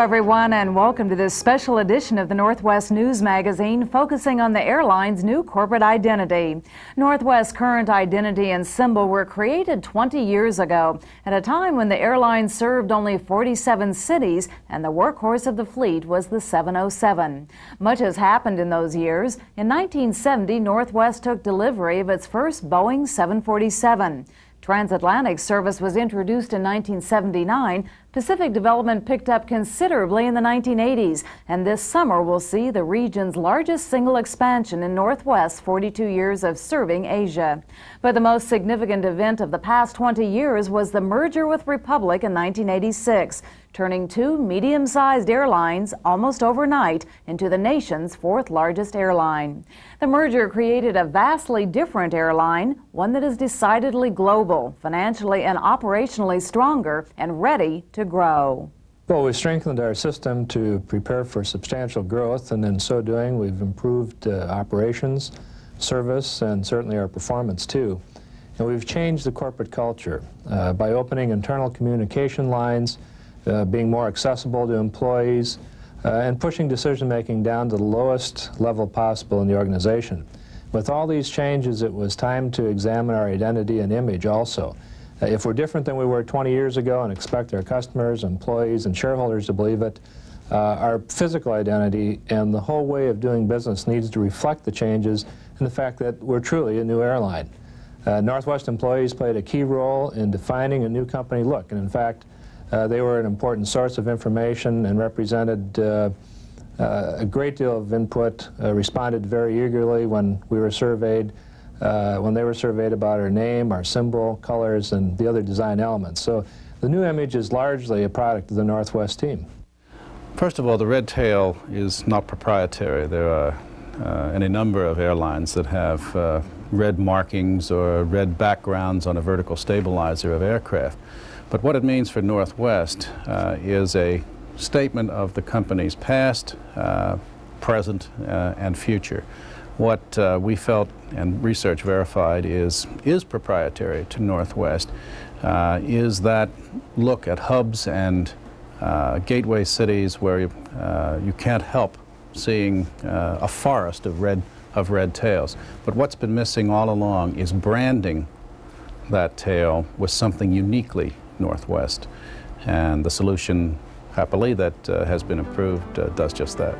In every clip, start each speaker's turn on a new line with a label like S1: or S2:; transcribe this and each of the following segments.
S1: everyone, and welcome to this special edition of the Northwest News Magazine focusing on the airline's new corporate identity. Northwest's current identity and symbol were created 20 years ago, at a time when the airline served only 47 cities and the workhorse of the fleet was the 707. Much has happened in those years. In 1970, Northwest took delivery of its first Boeing 747. Transatlantic service was introduced in 1979. Pacific development picked up considerably in the 1980s, and this summer we'll see the region's largest single expansion in Northwest 42 years of serving Asia. But the most significant event of the past 20 years was the merger with Republic in 1986 turning two medium sized airlines almost overnight into the nation's fourth largest airline. The merger created a vastly different airline, one that is decidedly global, financially and operationally stronger, and ready to grow.
S2: Well, we strengthened our system to prepare for substantial growth, and in so doing, we've improved uh, operations, service, and certainly our performance too. And we've changed the corporate culture uh, by opening internal communication lines uh, being more accessible to employees, uh, and pushing decision-making down to the lowest level possible in the organization. With all these changes, it was time to examine our identity and image also. Uh, if we're different than we were 20 years ago and expect our customers, employees, and shareholders to believe it, uh, our physical identity and the whole way of doing business needs to reflect the changes and the fact that we're truly a new airline. Uh, Northwest employees played a key role in defining a new company look, and in fact, they were an important source of information and represented uh, uh, a great deal of input, responded very eagerly when we were surveyed, when they were surveyed about our name, our symbol, colors, and the other design elements. So the new image is largely a product of the Northwest team.
S3: First of all, the red tail is not proprietary. There are uh, any number of airlines that have uh, red markings or red backgrounds on a vertical stabilizer of aircraft. But what it means for Northwest uh, is a statement of the company's past, uh, present, uh, and future. What uh, we felt and research verified is, is proprietary to Northwest uh, is that look at hubs and uh, gateway cities where you, you can't help seeing a forest of red, of red tails. But what's been missing all along is branding that tail with something uniquely Northwest. And the solution, happily, that uh, has been approved uh, does just that.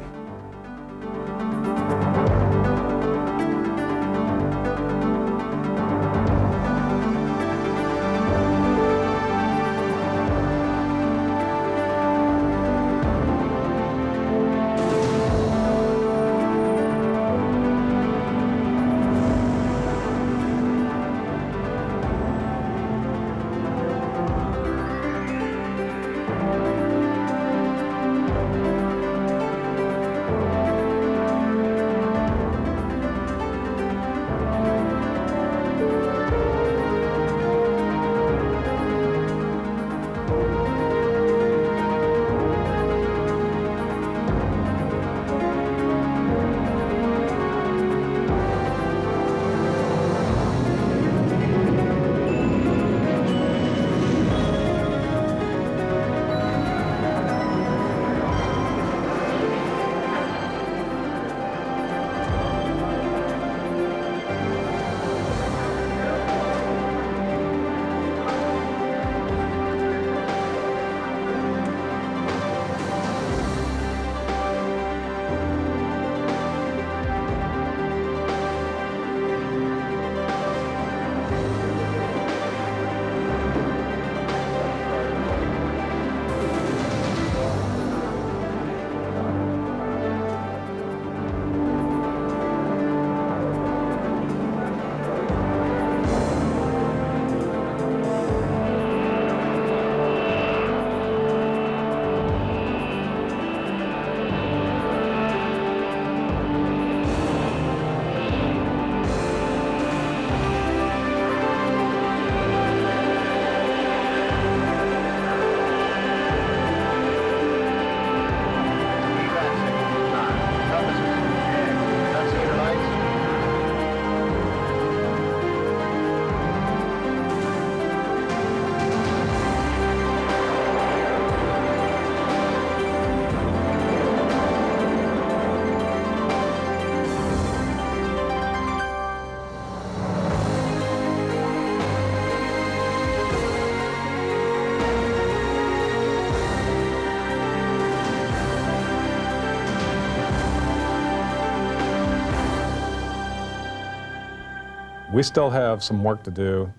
S4: We still have some work to do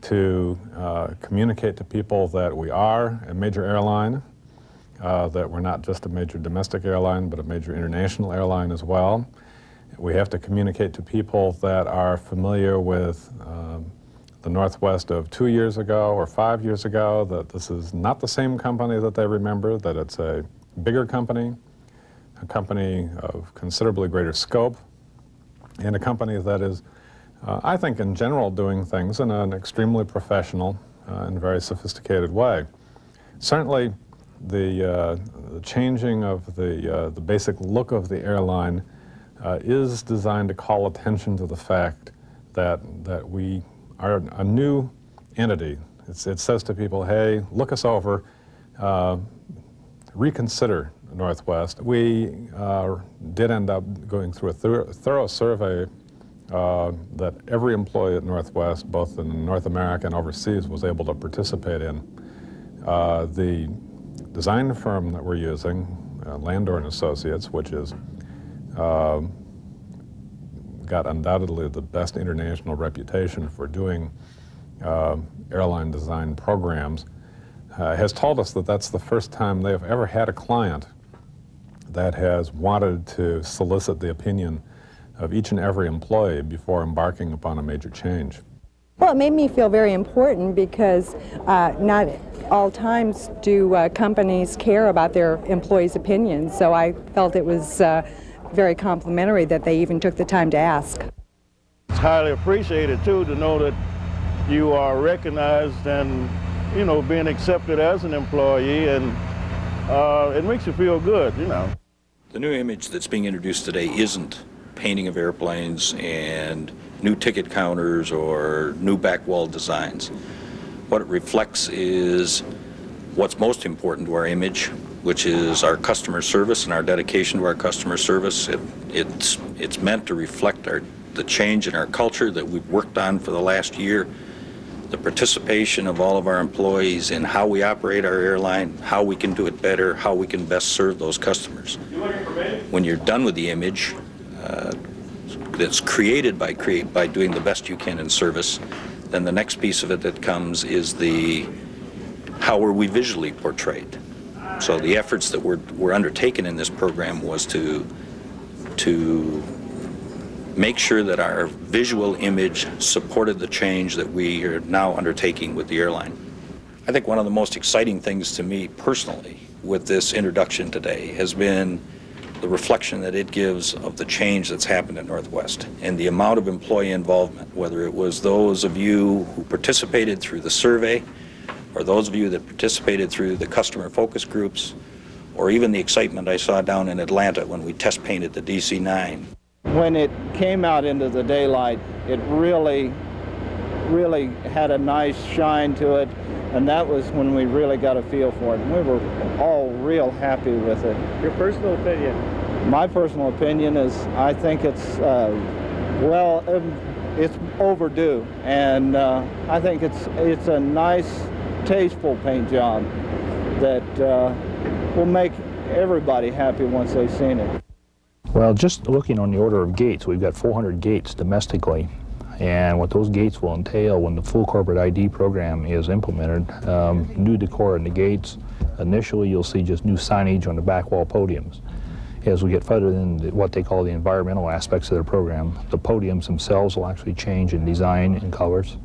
S4: to uh, communicate to people that we are a major airline, uh, that we're not just a major domestic airline, but a major international airline as well. We have to communicate to people that are familiar with um, the Northwest of two years ago or five years ago that this is not the same company that they remember, that it's a bigger company, a company of considerably greater scope, and a company that is, uh, I think, in general, doing things in an extremely professional uh, and very sophisticated way. Certainly, the, uh, the changing of the, uh, the basic look of the airline uh, is designed to call attention to the fact that, that we are a new entity. It's, it says to people, hey, look us over, uh, reconsider Northwest. We did end up going through a thorough survey uh, that every employee at Northwest, both in North America and overseas, was able to participate in. Uh, the design firm that we're using, uh, Landor and Associates, which is uh, got undoubtedly the best international reputation for doing uh, airline design programs, uh, has told us that that's the first time they've ever had a client that has wanted to solicit the opinion of each and every employee before embarking upon a major change.
S5: Well, it made me feel very important because uh, not all times do uh, companies care about their employees' opinions, so I felt it was uh, very complimentary that they even took the time to ask.
S6: It's highly appreciated, too, to know that you are recognized and, you know, being accepted as an employee, and uh, it makes you feel good, you know.
S7: The new image that's being introduced today isn't painting of airplanes and new ticket counters or new back wall designs. What it reflects is what's most important to our image, which is our customer service and our dedication to our customer service. It, it's, it's meant to reflect our, the change in our culture that we've worked on for the last year, the participation of all of our employees in how we operate our airline, how we can do it better, how we can best serve those customers. When you're done with the image, uh, that's created by create by doing the best you can in service, then the next piece of it that comes is the how are we visually portrayed. So the efforts that were, were undertaken in this program was to to make sure that our visual image supported the change that we are now undertaking with the airline. I think one of the most exciting things to me personally with this introduction today has been the reflection that it gives of the change that's happened at Northwest and the amount of employee involvement, whether it was those of you who participated through the survey or those of you that participated through the customer focus groups or even the excitement I saw down in Atlanta when we test painted the DC-9.
S6: When it came out into the daylight, it really, really had a nice shine to it, and that was when we really got a feel for it. And we were all real happy with it.
S8: Your personal opinion?
S6: My personal opinion is I think it's, uh, well, um, it's overdue, and uh, I think it's, it's a nice, tasteful paint job that uh, will make everybody happy once they've seen it.
S9: Well, just looking on the order of gates, we've got 400 gates domestically. And what those gates will entail when the full corporate ID program is implemented, um, new decor in the gates. Initially, you'll see just new signage on the back wall podiums. As we get further in what they call the environmental aspects of the program, the podiums themselves will actually change in design and colors.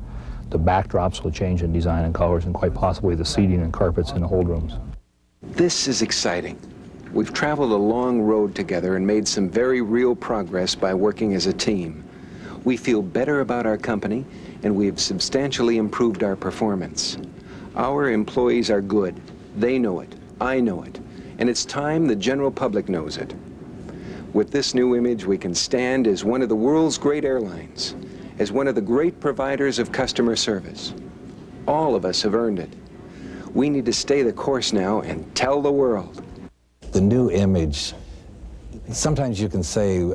S9: The backdrops will change in design and colors, and quite possibly the seating and carpets in the hold rooms.
S10: This is exciting. We've traveled a long road together and made some very real progress by working as a team. We feel better about our company, and we have substantially improved our performance. Our employees are good. They know it. I know it. And it's time the general public knows it. With this new image, we can stand as one of the world's great airlines, as one of the great providers of customer service. All of us have earned it. We need to stay the course now and tell the world.
S11: The new image, sometimes you can say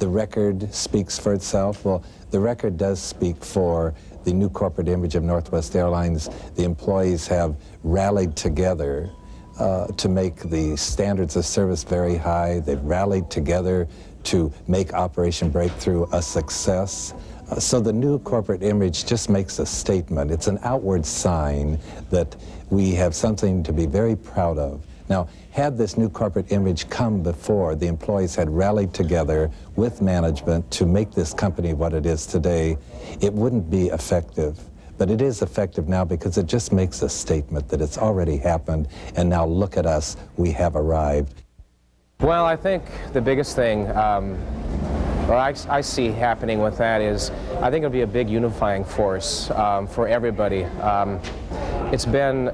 S11: the record speaks for itself. Well, the record does speak for the new corporate image of Northwest Airlines. The employees have rallied together uh, to make the standards of service very high. They've rallied together to make Operation Breakthrough a success. Uh, So the new corporate image just makes a statement. It's an outward sign that we have something to be very proud of. Now, had this new corporate image come before the employees had rallied together with management to make this company what it is today, it wouldn't be effective. But it is effective now because it just makes a statement that it's already happened, and now look at us, we have arrived.
S8: Well, I think the biggest thing um, what I, I see happening with that is I think it'll be a big unifying force um, for everybody. Um, it's been,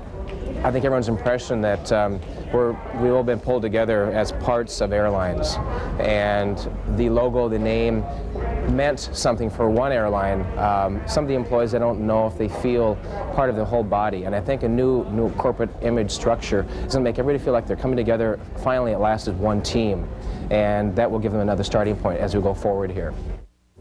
S8: I think, everyone's impression that um, we're, we've all been pulled together as parts of airlines. And the logo, the name, meant something for one airline. Um, some of the employees, I don't know if they feel part of the whole body. And I think a new, new corporate image structure is going to make everybody feel like they're coming together finally at last as one team. And that will give them another starting point as we go forward here.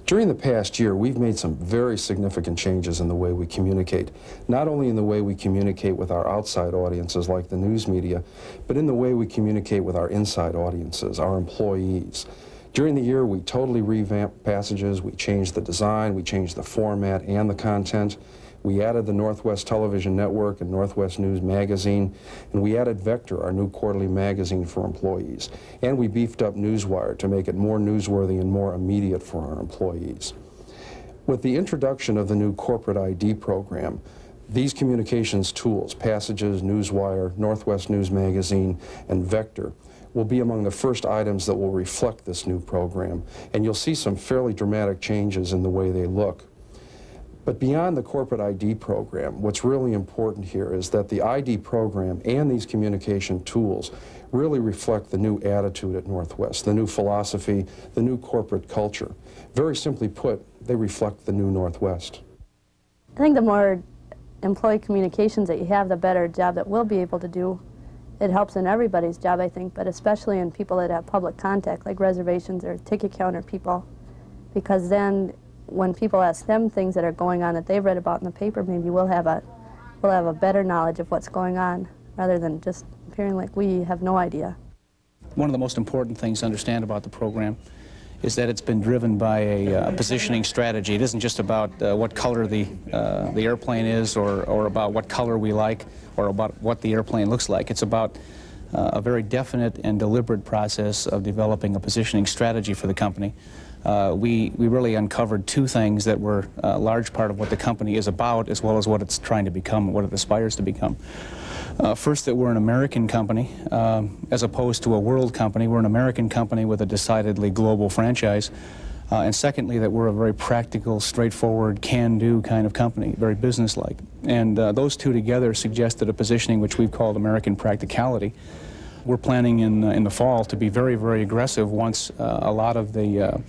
S12: During the past year, we've made some very significant changes in the way we communicate, not only in the way we communicate with our outside audiences like the news media, but in the way we communicate with our inside audiences, our employees. During the year, we totally revamped passages, we changed the design, we changed the format and the content. We added the Northwest Television Network and Northwest News Magazine, and we added Vector, our new quarterly magazine for employees. And we beefed up Newswire to make it more newsworthy and more immediate for our employees. With the introduction of the new corporate ID program, these communications tools, Passages, Newswire, Northwest News Magazine, and Vector, will be among the first items that will reflect this new program. And you'll see some fairly dramatic changes in the way they look. But beyond the corporate ID program, what's really important here is that the ID program and these communication tools really reflect the new attitude at Northwest, the new philosophy, the new corporate culture. Very simply put, they reflect the new Northwest.
S13: I think the more employee communications that you have, the better job that we'll be able to do. It helps in everybody's job, I think, but especially in people that have public contact, like reservations or ticket counter people, because then when people ask them things that are going on that they've read about in the paper, maybe we'll have a we'll have a better knowledge of what's going on rather than just appearing like we have no idea.
S14: One of the most important things to understand about the program is that it's been driven by a uh, positioning strategy. It isn't just about uh, what color the, uh, the airplane is or, or about what color we like or about what the airplane looks like. It's about uh, a very definite and deliberate process of developing a positioning strategy for the company. Uh, we, we really uncovered two things that were a large part of what the company is about as well as what it's trying to become, what it aspires to become. Uh, first, that we're an American company um, as opposed to a world company. We're an American company with a decidedly global franchise. Uh, and secondly, that we're a very practical, straightforward, can-do kind of company, very businesslike. And uh, those two together suggested a positioning which we've called American practicality. We're planning in, uh, in the fall to be very, very aggressive once uh, a lot of the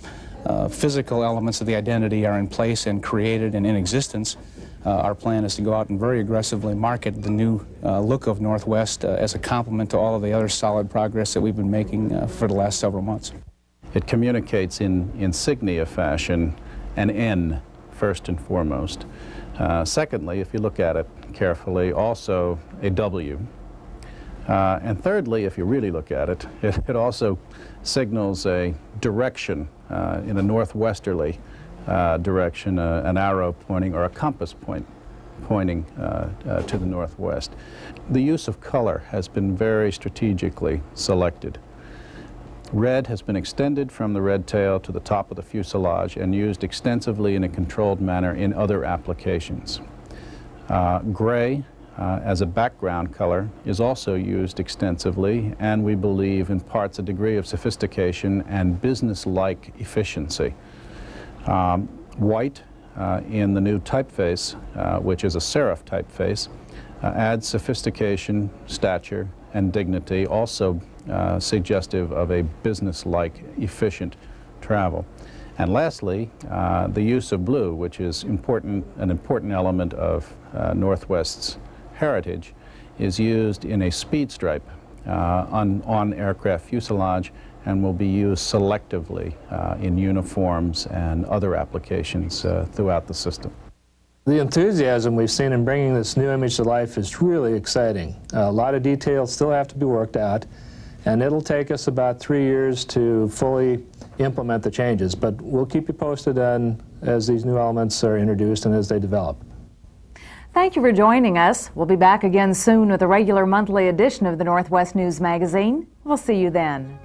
S14: uh, physical elements of the identity are in place and created and in existence. Uh, our plan is to go out and very aggressively market the new uh, look of Northwest uh, as a complement to all of the other solid progress that we've been making uh, for the last several months.
S3: It communicates in insignia fashion an N, first and foremost. Secondly, if you look at it carefully, also a W. And thirdly, if you really look at it, it, it also signals a direction uh, in a northwesterly uh, direction, uh, an arrow pointing or a compass point pointing uh, uh, to the northwest. The use of color has been very strategically selected. Red has been extended from the red tail to the top of the fuselage and used extensively in a controlled manner in other applications. Uh, gray uh, as a background color is also used extensively and we believe imparts a degree of sophistication and business-like efficiency. Um, white uh, in the new typeface, uh, which is a serif typeface, uh, adds sophistication, stature, and dignity, also uh, suggestive of a business-like, efficient travel. And lastly, uh, the use of blue, which is important, an important element of Northwest's heritage, is used in a speed stripe uh, on, on aircraft fuselage and will be used selectively uh, in uniforms and other applications uh, throughout the system.
S2: The enthusiasm we've seen in bringing this new image to life is really exciting. a lot of details still have to be worked out, and it'll take us about three years to fully implement the changes, but we'll keep you posted on as these new elements are introduced and as they develop.
S1: Thank you for joining us. We'll be back again soon with a regular monthly edition of the Northwest News Magazine. We'll see you then.